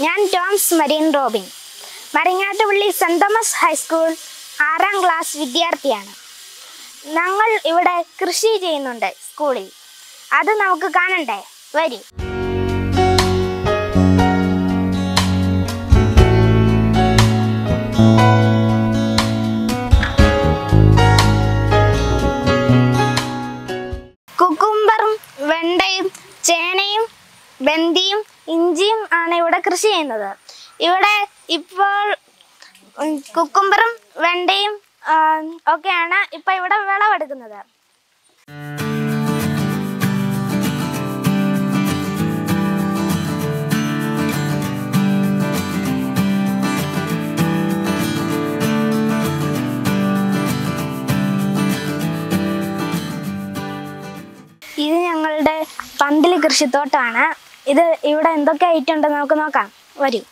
ഞാൻ Toms Mareen Robin. Marangattupally saint Thomas high school ആറാം class വിദ്യാർത്ഥിയാണ്. ഞങ്ങൾ ഇവിടെ കൃഷി ചെയ്യുന്നുണ്ട് സ്കൂളിൽ. അത് നമുക്ക് കാണണ്ടേ? വരൂ. ചെയ്യുന്നത്. ഇവിടെ ഇപ്പോൾ കുക്കുംബറും വെണ്ടയും ഒക്കെയാണ് ഇപ്പൊ ഇവിടെ വിളവെടുക്കുന്നത്. ഇത് ഞങ്ങളുടെ പന്തലി കൃഷിത്തോട്ടമാണ് ഇത് ഇവിടെ എന്തൊക്കെ ഐറ്റം ഉണ്ടെന്ന് നമുക്ക് നോക്കാം. വരൂ.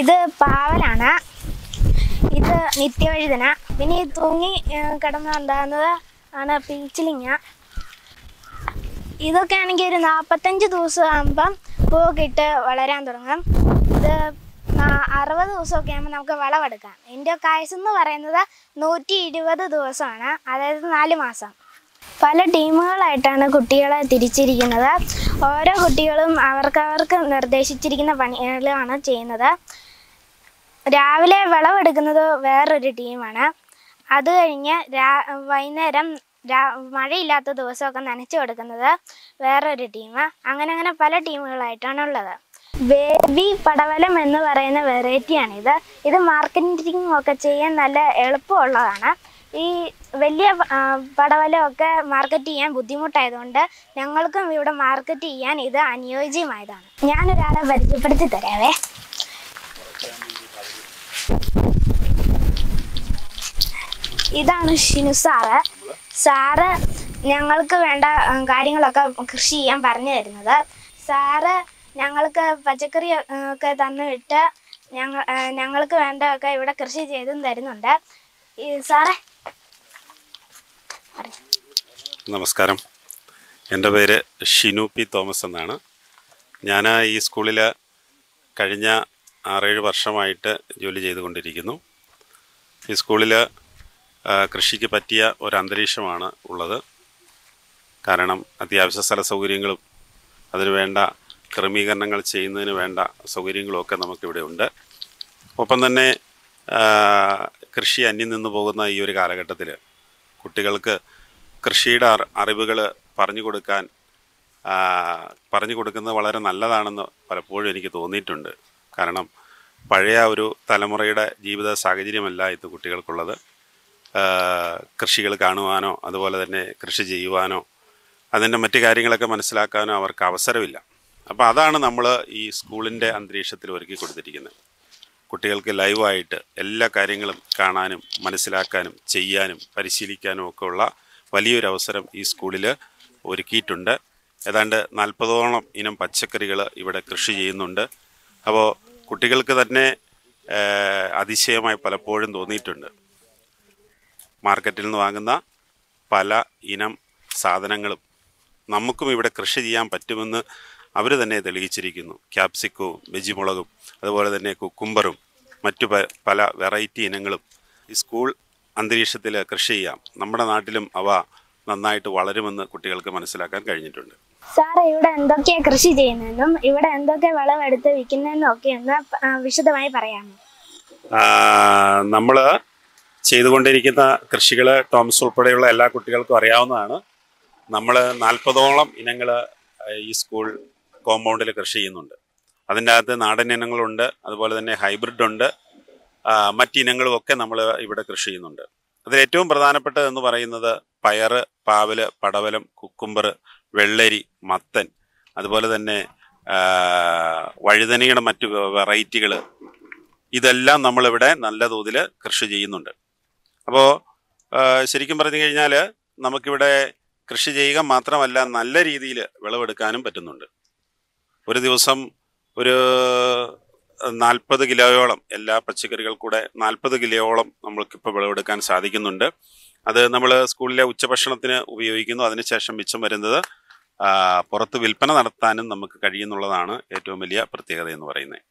ഇത് പാവലാണ്. ഇത് നിത്യവഴുതന. പിന്നെ ഈ തൂങ്ങി കിടന്നുണ്ടാകുന്നത് ആണ് പീച്ചിലിങ്ങ. ഇതൊക്കെ ആണെങ്കിൽ ഒരു നാൽപ്പത്തഞ്ച് ദിവസം ആകുമ്പം പൂവൊക്കെ ഇട്ട് വളരാൻ തുടങ്ങും. ഇത് അറുപത് ദിവസമൊക്കെ ആകുമ്പോൾ നമുക്ക് വിളവെടുക്കാം എന്റെ കായസെന്ന് പറയുന്നത് നൂറ്റി ഇരുപത് ദിവസമാണ്. അതായത് നാല് മാസം. പല ടീമുകളായിട്ടാണ് കുട്ടികളെ തിരിച്ചിരിക്കുന്നത്. ഓരോ കുട്ടികളും അവർക്കവർക്ക് നിർദ്ദേശിച്ചിരിക്കുന്ന പണികളാണ് ചെയ്യുന്നത്. രാവിലെ വിളവെടുക്കുന്നത് വേറൊരു ടീമാണ്. അത് കഴിഞ്ഞ് വൈകുന്നേരം മഴയില്ലാത്ത ദിവസമൊക്കെ നനച്ചു കൊടുക്കുന്നത് വേറൊരു ടീം അങ്ങനെ അങ്ങനെ പല ടീമുകളായിട്ടാണ് ഉള്ളത്. ബേബി പടവലം എന്ന് പറയുന്ന വെറൈറ്റിയാണിത് ഇത് മാർക്കറ്റിംഗ് ഒക്കെ ചെയ്യാൻ നല്ല എളുപ്പമുള്ളതാണ്. ഈ വലിയ പടവലമൊക്കെ മാർക്കറ്റ് ചെയ്യാൻ ബുദ്ധിമുട്ടായതുകൊണ്ട് ഞങ്ങൾക്കും ഇവിടെ മാർക്കറ്റ് ചെയ്യാൻ ഇത് അനുയോജ്യമായതാണ്. ഞാനൊരാളെ പരിചയപ്പെടുത്തി തരാവേ. ഇതാണ് ഷിനു സാറ്. സാറ് ഞങ്ങൾക്ക് വേണ്ട കാര്യങ്ങളൊക്കെ കൃഷി ചെയ്യാൻ പറഞ്ഞു തരുന്നത്. സാറ് ഞങ്ങൾക്ക് പച്ചക്കറി ഒക്കെ തന്നിട്ട് ഞങ്ങൾ ഞങ്ങൾക്ക് വേണ്ടതൊക്കെ ഇവിടെ കൃഷി ചെയ്തും തരുന്നുണ്ട്. സാറേ. നമസ്കാരം. എന്റെ പേര് ഷിനു പി തോമസ് എന്നാണ്. ഞാൻ ഈ സ്കൂളിൽ കഴിഞ്ഞ ആറേഴ് വർഷമായിട്ട് ജോലി ചെയ്തുകൊണ്ടിരിക്കുന്നു. ഈ സ്കൂളിൽ കൃഷിക്ക് പറ്റിയ ഒരു അന്തരീക്ഷമാണ് ഉള്ളത്. കാരണം അത്യാവശ്യ സ്ഥല സൗകര്യങ്ങളും അതിന് വേണ്ട ക്രമീകരണങ്ങൾ ചെയ്യുന്നതിന് വേണ്ട സൗകര്യങ്ങളുമൊക്കെ നമുക്കിവിടെ ഉണ്ട്. ഒപ്പം തന്നെ കൃഷി അന്യം നിന്ന് പോകുന്ന ഈ ഒരു കാലഘട്ടത്തിൽ കുട്ടികൾക്ക് കൃഷിയുടെ അറിവുകൾ പറഞ്ഞു കൊടുക്കാൻ പറഞ്ഞു കൊടുക്കുന്നത് വളരെ നല്ലതാണെന്ന് പലപ്പോഴും എനിക്ക് തോന്നിയിട്ടുണ്ട്. കാരണം പഴയ ഒരു തലമുറയുടെ ജീവിത സാഹചര്യമല്ല ഇത് കുട്ടികൾക്കുള്ളത്. കൃഷികൾ കാണുവാനോ അതുപോലെ തന്നെ കൃഷി ചെയ്യുവാനോ അതിന്റെ മറ്റു കാര്യങ്ങളൊക്കെ മനസ്സിലാക്കാനോ അവർക്ക് അവസരമില്ല. അപ്പോൾ അതാണ് നമ്മൾ ഈ സ്കൂളിന്റെ അന്തരീക്ഷത്തിൽ ഒരുക്കി കൊടുത്തിരിക്കുന്നത്. കുട്ടികൾക്ക് ലൈവായിട്ട് എല്ലാ കാര്യങ്ങളും കാണാനും മനസ്സിലാക്കാനും ചെയ്യാനും പരിശീലിക്കാനും ഒക്കെ ഉള്ള വലിയൊരു അവസരം ഈ സ്കൂളിൽ ഒരുക്കിയിട്ടുണ്ട്. ഏതാണ്ട് നാൽപ്പതോളം ഇനം പച്ചക്കറികൾ ഇവിടെ കൃഷി ചെയ്യുന്നുണ്ട്. അപ്പോൾ കുട്ടികൾക്ക് തന്നെ അതിശയമായി പലപ്പോഴും തോന്നിയിട്ടുണ്ട്. മാർക്കറ്റിൽ നിന്ന് വാങ്ങുന്ന പല ഇനം സാധനങ്ങളും നമുക്കും ഇവിടെ കൃഷി ചെയ്യാൻ പറ്റുമെന്ന് അവർ തന്നെ തെളിയിച്ചിരിക്കുന്നു. ക്യാപ്സിക്കവും വെജിമുളകും അതുപോലെ തന്നെ കുക്കുംബറും മറ്റു പല വെറൈറ്റി ഇനങ്ങളും ഈ സ്കൂൾ അന്തരീക്ഷത്തിൽ കൃഷി ചെയ്യാം. നമ്മുടെ നാട്ടിലും അവ നന്നായിട്ട് വളരുമെന്ന് കുട്ടികൾക്ക് മനസ്സിലാക്കാൻ കഴിഞ്ഞിട്ടുണ്ട്. സാറ് ഇവിടെ എന്തൊക്കെയാ കൃഷി ചെയ്യുന്നതെന്നും ഇവിടെ എന്തൊക്കെ വിളവെടുത്ത് വിൽക്കുന്നതെന്നും ഒക്കെ ഒന്ന് വിശദമായി പറയാമോ? നമ്മൾ ചെയ്തുകൊണ്ടിരിക്കുന്ന കൃഷികൾ ടോംസ് ഉൾപ്പെടെയുള്ള എല്ലാ കുട്ടികൾക്കും അറിയാവുന്നതാണ്. നമ്മൾ നാൽപ്പതോളം ഇനങ്ങൾ ഈ സ്കൂൾ കോമ്പൗണ്ടിൽ കൃഷി ചെയ്യുന്നുണ്ട്. അതിന്റെ അകത്ത് നാടൻ ഇനങ്ങളുണ്ട് അതുപോലെ തന്നെ ഹൈബ്രിഡ് ഉണ്ട്. മറ്റു മറ്റിനങ്ങളും ഒക്കെ നമ്മൾ ഇവിടെ കൃഷി ചെയ്യുന്നുണ്ട്. അതിൽ ഏറ്റവും പ്രധാനപ്പെട്ടതെന്ന് പറയുന്നത് പയർ പാവൽ പടവലം കുക്കുംബർ വെള്ളരി മത്തൻ അതുപോലെ തന്നെ വഴുതനയുടെ മറ്റു വെറൈറ്റികൾ ഇതെല്ലാം നമ്മളിവിടെ നല്ല തോതിൽ കൃഷി ചെയ്യുന്നുണ്ട്. അപ്പോൾ ശരിക്കും പറഞ്ഞു കഴിഞ്ഞാൽ നമുക്കിവിടെ കൃഷി ചെയ്യുക മാത്രമല്ല നല്ല രീതിയിൽ വിളവെടുക്കാനും പറ്റുന്നുണ്ട്. ഒരു ദിവസം ഒരു നാൽപ്പത് കിലോയോളം എല്ലാ പച്ചക്കറികൾ കൂടെ നാൽപ്പത് കിലോയോളം നമ്മൾക്കിപ്പോൾ വിളവെടുക്കാൻ സാധിക്കുന്നുണ്ട്. അത് നമ്മൾ സ്കൂളിലെ ഉച്ചഭക്ഷണത്തിന് ഉപയോഗിക്കുന്നു. അതിനുശേഷം മിച്ചം വരുന്നത് പുറത്ത് വിൽപ്പന നടത്താനും നമുക്ക് കഴിയുന്നുള്ളതാണ് ഏറ്റവും വലിയ പ്രത്യേകത എന്ന് പറയുന്നത്.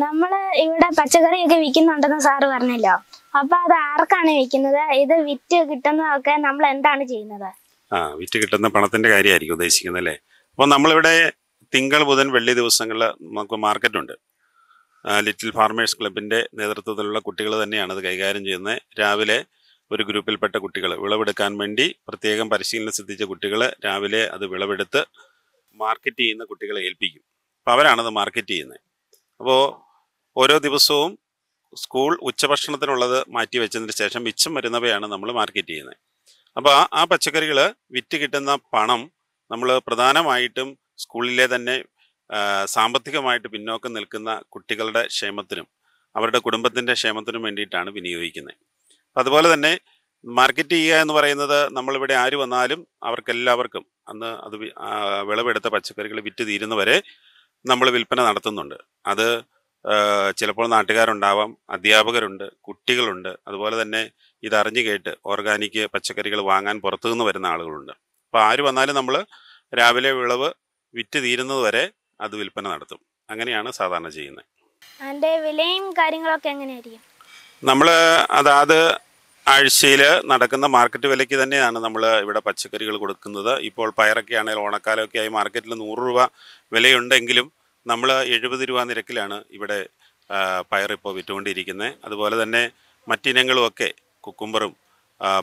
നമ്മൾ ഇവിടെ പച്ചക്കറിയൊക്കെ വിൽക്കുന്നുണ്ടെന്ന് സാറ് പറഞ്ഞല്ലോ. അപ്പൊ അത് ആർക്കാണ് വിൽക്കുന്നത്? ഇത് വിറ്റ് കിട്ടുന്നതൊക്കെ നമ്മൾ എന്താണ് ചെയ്യുന്നത്? ആ വിറ്റ് കിട്ടുന്ന പണത്തിന്റെ കാര്യമായിരിക്കും ഉദ്ദേശിക്കുന്നത് അല്ലേ? അപ്പോൾ നമ്മളിവിടെ തിങ്കൾ ബുധൻ വെള്ളി ദിവസങ്ങളിൽ നമുക്ക് മാർക്കറ്റ് ഉണ്ട് ലിറ്റിൽ ഫാർമേഴ്സ് ക്ലബിന്റെ നേതൃത്വത്തിലുള്ള കുട്ടികൾ തന്നെയാണ് അത് കൈകാര്യം ചെയ്യുന്നത്. രാവിലെ ഒരു ഗ്രൂപ്പിൽപ്പെട്ട കുട്ടികൾ വിളവെടുക്കാൻ വേണ്ടി പ്രത്യേകം പരിശീലനം സിദ്ധിച്ച കുട്ടികൾ രാവിലെ അത് വിളവെടുത്ത് മാർക്കറ്റ് ചെയ്യുന്ന കുട്ടികളെ ഏൽപ്പിക്കും. അപ്പോൾ അവരാണത് മാർക്കറ്റ് ചെയ്യുന്നത്. അപ്പോൾ ഓരോ ദിവസവും സ്കൂൾ ഉച്ചഭക്ഷണത്തിനുള്ളത് മാറ്റി വെച്ചതിന് ശേഷം മിച്ചം വരുന്നവയാണ് നമ്മൾ മാർക്കറ്റ് ചെയ്യുന്നത്. അപ്പോൾ ആ പച്ചക്കറികൾ വിറ്റ് കിട്ടുന്ന പണം നമ്മൾ പ്രധാനമായിട്ടും സ്കൂളിലെ തന്നെ സാമ്പത്തികമായിട്ട് പിന്നോക്കം നിൽക്കുന്ന കുട്ടികളുടെ ക്ഷേമത്തിനും അവരുടെ കുടുംബത്തിന്റെ ക്ഷേമത്തിനും വേണ്ടിയിട്ടാണ് വിനിയോഗിക്കുന്നത്. അതുപോലെ തന്നെ മാർക്കറ്റ് ചെയ്യുക എന്ന് പറയുന്നത് നമ്മളിവിടെ ആര് വന്നാലും അവർക്കെല്ലാവർക്കും അന്ന് അത് വിളവെടുത്ത പച്ചക്കറികൾ വിറ്റ് തീരുന്നവരെ നമ്മൾ വിൽപ്പന നടത്തുന്നുണ്ട്. അത് ചിലപ്പോൾ നാട്ടുകാരുണ്ടാവാം അധ്യാപകരുണ്ട് കുട്ടികളുണ്ട്. അതുപോലെ തന്നെ ഇതറിഞ്ഞു കേട്ട് ഓർഗാനിക് പച്ചക്കറികൾ വാങ്ങാൻ പുറത്തു നിന്ന് വരുന്ന ആളുകളുണ്ട്. അപ്പോൾ ആര് വന്നാലും നമ്മൾ രാവിലെ വിളവ് വിറ്റ് തീരുന്നത് വരെ അത് വിൽപ്പന നടത്തും. അങ്ങനെയാണ് സാധാരണ ചെയ്യുന്നത്. വിലയും കാര്യങ്ങളൊക്കെ എങ്ങനെയായിരിക്കും? നമ്മൾ അതാത് ആഴ്ചയിൽ നടക്കുന്ന മാർക്കറ്റ് വിലയ്ക്ക് തന്നെയാണ് നമ്മൾ ഇവിടെ പച്ചക്കറികൾ കൊടുക്കുന്നത്. ഇപ്പോൾ പയറൊക്കെ ആണെങ്കിൽ ഓണക്കാലമൊക്കെ ആയി മാർക്കറ്റിൽ നൂറ് രൂപ വിലയുണ്ടെങ്കിലും നമ്മൾ എഴുപത് രൂപ നിരക്കിലാണ് ഇവിടെ പയറിപ്പോൾ വിറ്റുകൊണ്ടിരിക്കുന്നത് അതുപോലെ തന്നെ മറ്റിനങ്ങളുമൊക്കെ കുക്കുംബറും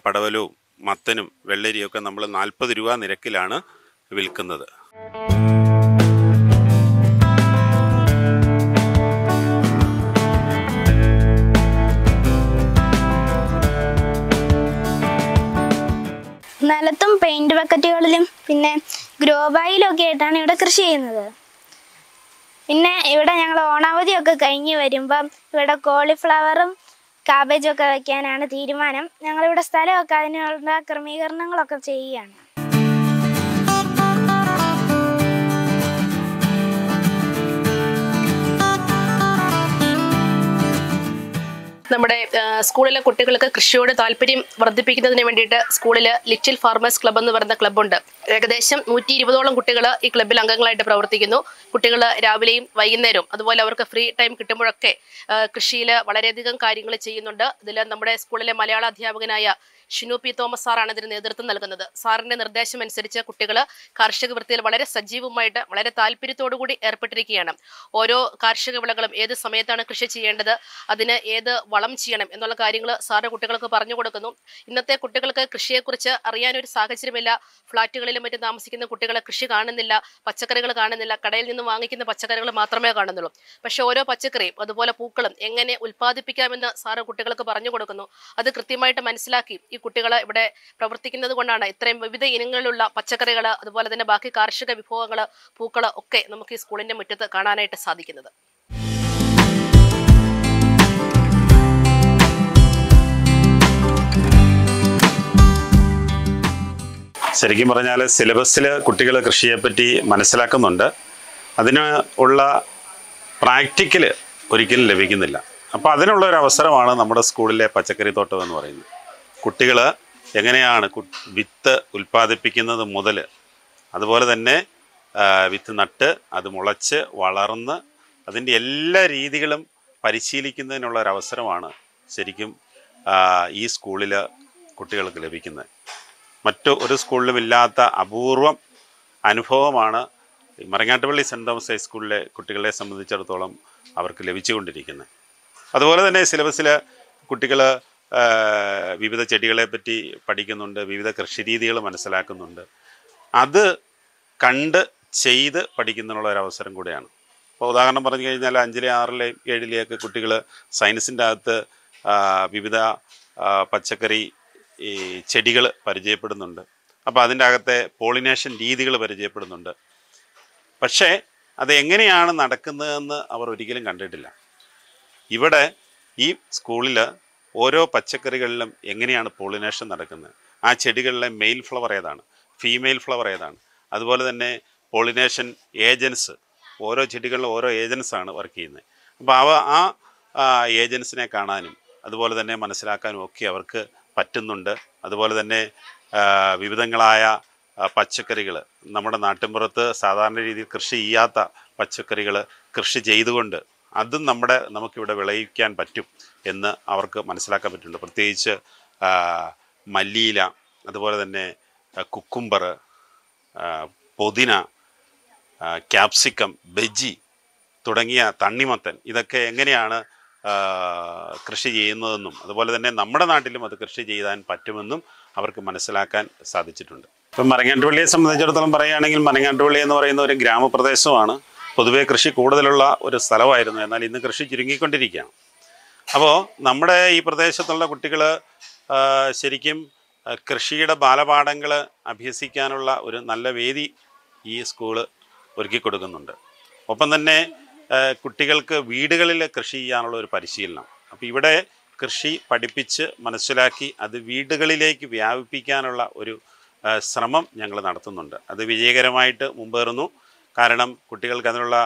പടവലും മത്തനും വെള്ളരിയൊക്കെ നമ്മൾ നാൽപ്പത് രൂപ നിരക്കിലാണ് വിൽക്കുന്നത്. നിലത്തും പെയിന്റ് ബക്കറ്റുകളിലും പിന്നെ ഗ്രോ ഒക്കെ ആയിട്ടാണ് ഇവിടെ കൃഷി ചെയ്യുന്നത്. പിന്നെ ഇവിടെ ഞങ്ങൾ ഓണാവധിയൊക്കെ കഴിഞ്ഞ് വരുമ്പം ഇവിടെ കോളിഫ്ലവറും കാബേജും ഒക്കെ വെക്കാനാണ് തീരുമാനം. ഞങ്ങളിവിടെ സ്ഥലമൊക്കെ അതിനുള്ള ക്രമീകരണങ്ങളൊക്കെ ചെയ്യുകയാണ്. നമ്മുടെ സ്കൂളിലെ കുട്ടികൾക്ക് കൃഷിയോട് താല്പര്യം വർദ്ധിപ്പിക്കുന്നതിന് വേണ്ടിയിട്ട് സ്കൂളിൽ ലിറ്റിൽ ഫാർമേഴ്സ് ക്ലബ്ബ് എന്ന് പറയുന്ന ക്ലബ്ബുണ്ട്. ഏകദേശം നൂറ്റി ഇരുപതോളം കുട്ടികൾ ഈ ക്ലബ്ബിൽ അംഗങ്ങളായിട്ട് പ്രവർത്തിക്കുന്നു. കുട്ടികൾ രാവിലെയും വൈകുന്നേരവും അതുപോലെ അവർക്ക് ഫ്രീ ടൈം കിട്ടുമ്പോഴൊക്കെ കൃഷിയിൽ വളരെയധികം കാര്യങ്ങൾ ചെയ്യുന്നുണ്ട്. ഇതിൽ നമ്മുടെ സ്കൂളിലെ മലയാള അധ്യാപകനായ ഷിനു പി തോമസ് സാറാണ് ഇതിന് നേതൃത്വം നൽകുന്നത്. സാറിന്റെ നിർദ്ദേശം അനുസരിച്ച് കുട്ടികൾ കാർഷിക വൃത്തിയിൽ വളരെ സജീവമായിട്ട് വളരെ താല്പര്യത്തോടു കൂടി ഏർപ്പെട്ടിരിക്കുകയാണ്. ഓരോ കാർഷിക വിളകളും ഏത് സമയത്താണ് കൃഷി ചെയ്യേണ്ടത് അതിന് ഏത് വളം ചെയ്യണം എന്നുള്ള കാര്യങ്ങൾ സാറ് കുട്ടികൾക്ക് പറഞ്ഞു കൊടുക്കുന്നു. ഇന്നത്തെ കുട്ടികൾക്ക് കൃഷിയെക്കുറിച്ച് അറിയാനൊരു സാഹചര്യമില്ല. ഫ്ളാറ്റുകളിലും മറ്റും താമസിക്കുന്ന കുട്ടികളെ കൃഷി കാണുന്നില്ല. പച്ചക്കറികൾ കാണുന്നില്ല. കടയിൽ നിന്ന് വാങ്ങിക്കുന്ന പച്ചക്കറികൾ മാത്രമേ കാണുന്നുള്ളൂ. പക്ഷേ ഓരോ പച്ചക്കറിയും അതുപോലെ പൂക്കളും എങ്ങനെ ഉൽപ്പാദിപ്പിക്കാമെന്ന് സാറ് കുട്ടികൾക്ക് പറഞ്ഞു കൊടുക്കുന്നു. അത് കൃത്യമായിട്ട് മനസ്സിലാക്കി കുട്ടികൾ ഇവിടെ പ്രവർത്തിക്കുന്നത് കൊണ്ടാണ് ഇത്രയും വിവിധ ഇനങ്ങളിലുള്ള പച്ചക്കറികൾ അതുപോലെ തന്നെ ബാക്കി കാർഷിക വിഭവങ്ങൾ പൂക്കൾ ഒക്കെ നമുക്ക് ഈ സ്കൂളിന്റെ മുറ്റത്ത് കാണാനായിട്ട് സാധിക്കുന്നത്. ശരിക്കും പറഞ്ഞാൽ സിലബസിൽ കുട്ടികൾ കൃഷിയെപ്പറ്റി മനസ്സിലാക്കുന്നുണ്ട്. അതിന് ഉള്ള പ്രാക്ടിക്കൽ ഒരിക്കലും ലഭിക്കുന്നില്ല. അപ്പോൾ അതിനുള്ള ഒരു അവസരമാണ് നമ്മുടെ സ്കൂളിലെ പച്ചക്കറി തോട്ടം എന്ന് പറയുന്നത്. കുട്ടികൾ എങ്ങനെയാണ് വിത്ത് ഉൽപ്പാദിപ്പിക്കുന്നത് മുതൽ അതുപോലെ തന്നെ വിത്ത് നട്ട് അത് മുളച്ച് വളർന്ന് അതിന്റെ എല്ലാ രീതികളും പരിശീലിക്കുന്നതിനുള്ള ഒരു അവസരമാണ് ശരിക്കും ഈ സ്കൂളിൽ കുട്ടികൾക്ക് ലഭിക്കുന്നത്. മറ്റു ഒരു സ്കൂളിലും ഇല്ലാത്ത അപൂർവം അനുഭവമാണ് മറങ്ങാട്ടുപള്ളി സെന്റ് തോമസ് ഹൈസ്കൂളിലെ കുട്ടികളെ സംബന്ധിച്ചിടത്തോളം അവർക്ക് ലഭിച്ചുകൊണ്ടിരിക്കുന്നത്. അതുപോലെ തന്നെ സിലബസിൽ കുട്ടികൾ വിവിധ ചെടികളെ പറ്റി പഠിക്കുന്നുണ്ട് വിവിധ കൃഷിരീതികൾ മനസ്സിലാക്കുന്നുണ്ട്. അത് കണ്ട് ചെയ്ത് പഠിക്കുന്നതിനുള്ള ഒരു അവസരം കൂടിയാണ്. അപ്പോൾ ഉദാഹരണം പറഞ്ഞു കഴിഞ്ഞാൽ അഞ്ചിലെ ആറിലെ ഏഴിലെയൊക്കെ കുട്ടികൾ സയൻസിന്റെ അകത്ത് വിവിധ പച്ചക്കറി ഈ ചെടികൾ പരിചയപ്പെടുന്നുണ്ട്. അപ്പോൾ അതിന്റെ അകത്തെ പോളിനേഷൻ രീതികൾ പരിചയപ്പെടുന്നുണ്ട്. പക്ഷേ അത് എങ്ങനെയാണ് നടക്കുന്നതെന്ന് അവർ ഒരിക്കലും കണ്ടിട്ടില്ല. ഇവിടെ ഈ സ്കൂളിൽ ഓരോ പച്ചക്കറികളിലും എങ്ങനെയാണ് പോളിനേഷൻ നടക്കുന്നത്? ആ ചെടികളിലെ മെയിൽ ഫ്ലവർ ഏതാണ്? ഫീമെയിൽ ഫ്ലവർ ഏതാണ്? അതുപോലെ തന്നെ പോളിനേഷൻ ഏജൻസ് ഓരോ ചെടികളിലും ഓരോ ഏജൻസാണ് വർക്ക് ചെയ്യുന്നത്. അപ്പോൾ അവ ആ ഏജൻസിനെ കാണാനും അതുപോലെ തന്നെ മനസ്സിലാക്കാനും ഒക്കെ അവർക്ക് പറ്റുന്നുണ്ട്. അതുപോലെ തന്നെ വിവിധങ്ങളായ പച്ചക്കറികൾ നമ്മുടെ നാട്ടിൻപുറത്ത് സാധാരണ രീതിയിൽ കൃഷി ചെയ്യാത്ത പച്ചക്കറികൾ കൃഷി ചെയ്തുകൊണ്ട് അതും നമ്മുടെ നമുക്കിവിടെ വിളയിക്കാൻ പറ്റും എന്ന് അവർക്ക് മനസ്സിലാക്കാൻ പറ്റുന്നുണ്ട്. പ്രത്യേകിച്ച് മല്ലിയില അതുപോലെ തന്നെ കുക്കുംബർ പൊതിന ക്യാപ്സിക്കം ബജി തുടങ്ങിയ തണ്ണിമത്തൻ ഇതൊക്കെ എങ്ങനെയാണ് കൃഷി ചെയ്യുന്നതെന്നും അതുപോലെ തന്നെ നമ്മുടെ നാട്ടിലും അത് കൃഷി ചെയ്യാൻ പറ്റുമെന്നും അവർക്ക് മനസ്സിലാക്കാൻ സാധിച്ചിട്ടുണ്ട്. ഇപ്പം മരങ്ങാട്ടുപള്ളിയെ സംബന്ധിച്ചിടത്തോളം പറയുകയാണെങ്കിൽ മരങ്ങാട്ടുപള്ളി എന്ന് പറയുന്ന ഒരു ഗ്രാമപ്രദേശമാണ് പൊതുവേ കൃഷി കൂടുതലുള്ള ഒരു സ്ഥലമായിരുന്നു. എന്നാൽ ഇന്ന് കൃഷി ചുരുങ്ങിക്കൊണ്ടിരിക്കുകയാണ്. അപ്പോൾ നമ്മുടെ ഈ പ്രദേശത്തുള്ള കുട്ടികൾ ശരിക്കും കൃഷിയുടെ ബാലപാഠങ്ങൾ അഭ്യസിക്കാനുള്ള ഒരു നല്ല വേദി ഈ സ്കൂൾ ഒരുക്കി കൊടുക്കുന്നുണ്ട്. ഒപ്പം തന്നെ കുട്ടികൾക്ക് വീടുകളിൽ കൃഷി ചെയ്യാനുള്ള ഒരു പരിശീലനം. അപ്പോൾ ഇവിടെ കൃഷി പഠിപ്പിച്ച് മനസ്സിലാക്കി അത് വീടുകളിലേക്ക് വ്യാപിപ്പിക്കാനുള്ള ഒരു ശ്രമം ഞങ്ങൾ നടത്തുന്നുണ്ട്. അത് വിജയകരമായിട്ട് മുമ്പേറുന്നു കാരണം കുട്ടികൾക്ക് അതിനുള്ള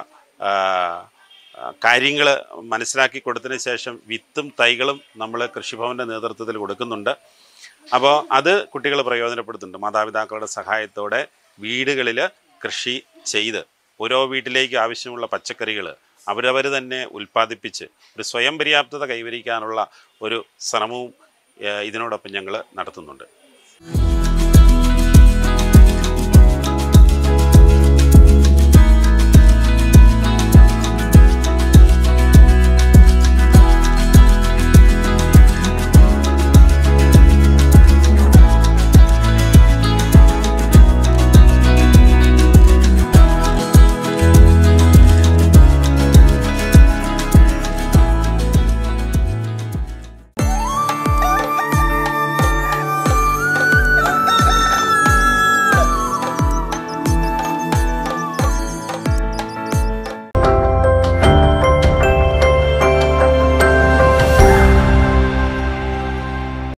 കാര്യങ്ങൾ മനസ്സിലാക്കി കൊടുത്തതിന് ശേഷം വിത്തും തൈകളും നമ്മൾ കൃഷിഭവന്റെ നേതൃത്വത്തിൽ കൊടുക്കുന്നുണ്ട്. അപ്പോൾ അത് കുട്ടികൾ പ്രയോജനപ്പെടുത്തുന്നുണ്ട്. മാതാപിതാക്കളുടെ സഹായത്തോടെ വീടുകളിൽ കൃഷി ചെയ്ത് ഓരോ വീട്ടിലേക്ക് ആവശ്യമുള്ള പച്ചക്കറികൾ അവരവർ തന്നെ ഉൽപ്പാദിപ്പിച്ച് ഒരു സ്വയം പര്യാപ്തത കൈവരിക്കാനുള്ള ഒരു ശ്രമവും ഇതിനോടൊപ്പം ഞങ്ങൾ നടത്തുന്നുണ്ട്.